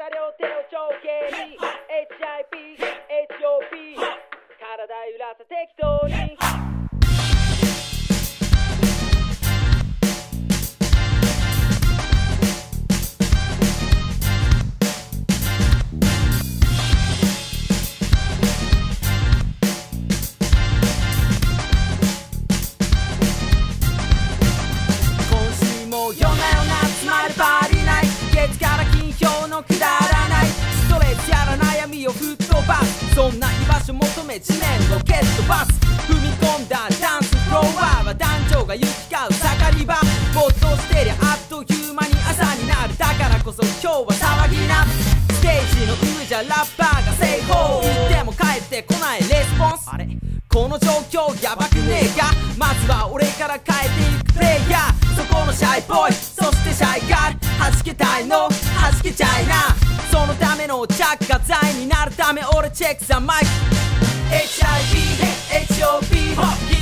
た両手を上下に。HIPHOP 体揺らせ適当に。そんな居場所求め地面ロケットバス踏み込んだダンスフロアは男女が行き交う盛り場没頭してりゃあっという間に朝になるだからこそ今日は騒ぎなステージの上じゃラッパーが成功言っても帰ってこないレスポンスあれこの状況やばくねえかまずは俺から変えていくプレイヤーそこのシャイボーイそしてシャイガール弾けたいの弾けちゃいなそのめの着火剤になるため俺チェックザマイク。HIV、HOP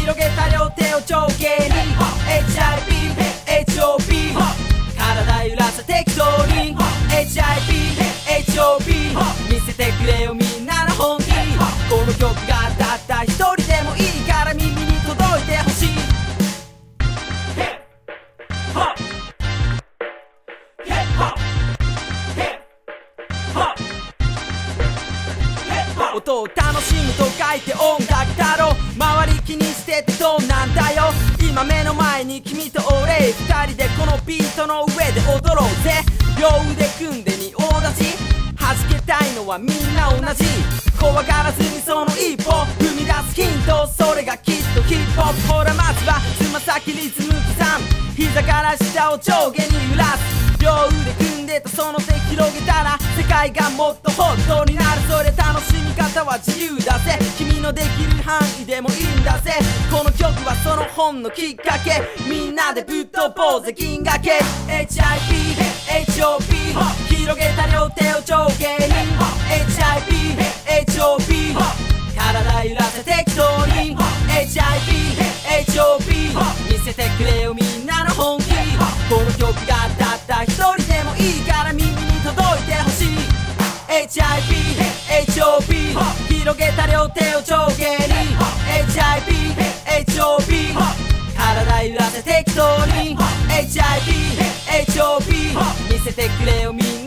広げた両手を上下。音を楽しむと書いて音楽だろ周り気にしててどうなんだよ。今目の前に君と俺二人でこのビートの上で踊ろうぜ。両腕組んで仁王立ち弾けたいのはみんな同じ。怖がらずにその一歩踏み出すヒント。それがきっとヒップホップ。ほらまずはつま先リズム刻む膝から下を上下に揺らす。両腕組んでたその手広げたら世界がもっとホットになるそれ楽しみ方は自由だぜ。君のできる範囲でもいいんだぜ。この曲はその本のきっかけ。みんなでぶっ飛ぼうぜ銀河系 HIV、HOP 広げた両手を上下に。HIV、HOP 体揺らせ適当に。HIV、HIPHOP 広げた両手を上下に HIPHOP 体揺らせ適当に HIPHOP 見せてくれよみんな